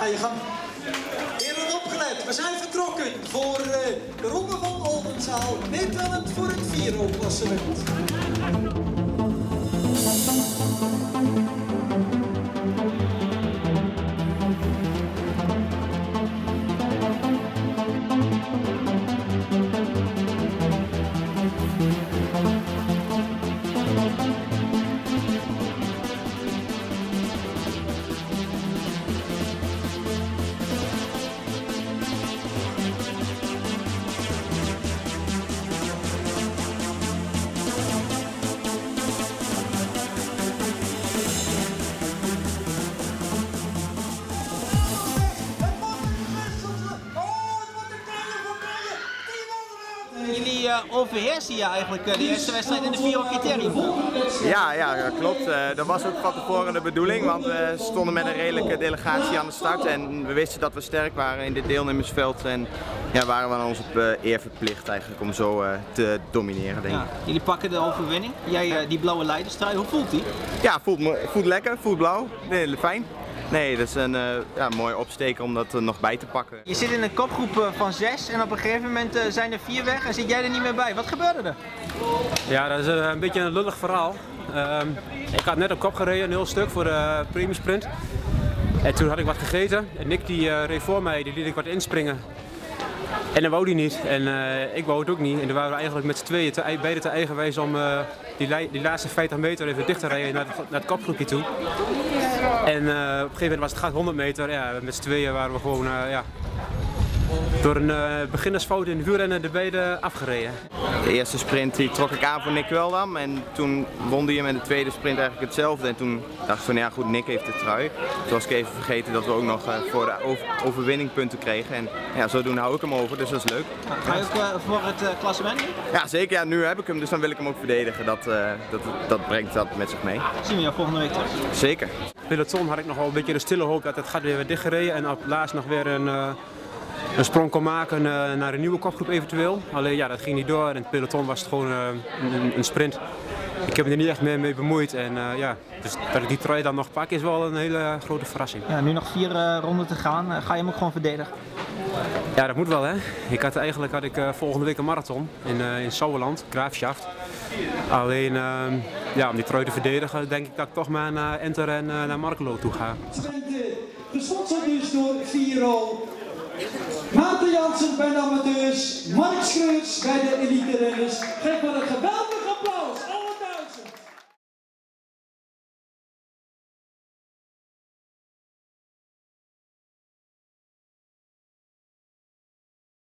ga je gang. Heren opgelet, we zijn vertrokken voor eh, de Ronde van Oldenzaal. Meetellend voor het Viro-klassement. Uh, overheersen je eigenlijk uh, de eerste wedstrijd in de Viro Criterium. Ja, ja, klopt. Uh, dat was ook van tevoren de bedoeling, want we stonden met een redelijke delegatie aan de start en we wisten dat we sterk waren in dit deelnemersveld en ja, waren we ons op eer verplicht eigenlijk om zo te domineren, denk ik. Ja, jullie pakken de overwinning. Jij die blauwe leiderstrui, hoe voelt die? Ja, voelt, voelt lekker, voelt blauw, nee, fijn. Nee, dat is een uh, ja, mooi opsteken om dat er nog bij te pakken. Je zit in een kopgroep van zes en op een gegeven moment uh, zijn er vier weg en zit jij er niet meer bij. Wat gebeurde er? Ja, dat is een beetje een lullig verhaal. Uh, ik had net op kop gereden, een heel stuk voor de premium sprint. En toen had ik wat gegeten en Nick die uh, reed voor mij, die liet ik wat inspringen. En dat wou hij niet en uh, ik wou het ook niet. En toen waren we eigenlijk met z'n tweeën te, beide te eigenwijs om uh, die, die, laatste 50 meter even dicht te rijden naar, naar het toe. En uh, op een gegeven moment was het gaat 100 meter. Ja, met z'n tweeën waren we gewoon ja, door een uh, beginnersfout in de wielrennen de beide afgereden. De eerste sprint die trok ik aan voor Nick Weldam en toen won hij hem in de tweede sprint eigenlijk hetzelfde. En toen dacht ik van ja goed, Nick heeft de trui. Toen was ik even vergeten dat we ook nog uh, voor de over overwinning punten kregen. En ja, zodoende hou ik hem over, dus dat is leuk. Ga je ook uh, voor het klassement? Ja zeker, ja, nu heb ik hem, dus dan wil ik hem ook verdedigen. Dat, dat, dat brengt dat met zich mee. Zien we jou volgende week terug? Zeker. Peloton had ik nog wel een beetje de stille hoop dat het gaat weer dichtgereden en op laatst nog weer een een sprong kon maken uh, naar een nieuwe kopgroep eventueel. Alleen ja, dat ging niet door en in het peloton was het gewoon uh, een, een, sprint. Ik heb me er niet echt mee, mee bemoeid en uh, ja, dus dat ik die trui dan nog pak is wel een hele grote verrassing. Ja, nu nog vier ronden te gaan, ga je hem ook gewoon verdedigen? Ja, dat moet wel hè. Ik had, eigenlijk had ik volgende week een marathon in, in Sauerland, Graafschaft. Alleen ehm, ja, om die trui te verdedigen denk ik dat ik toch maar naar Enter en naar Markelo toe ga. Gesponsord dus door Viro. Maarten Jansen bij de amateurs, Mark Schreurs bij de elite renners. Geef maar een geweldig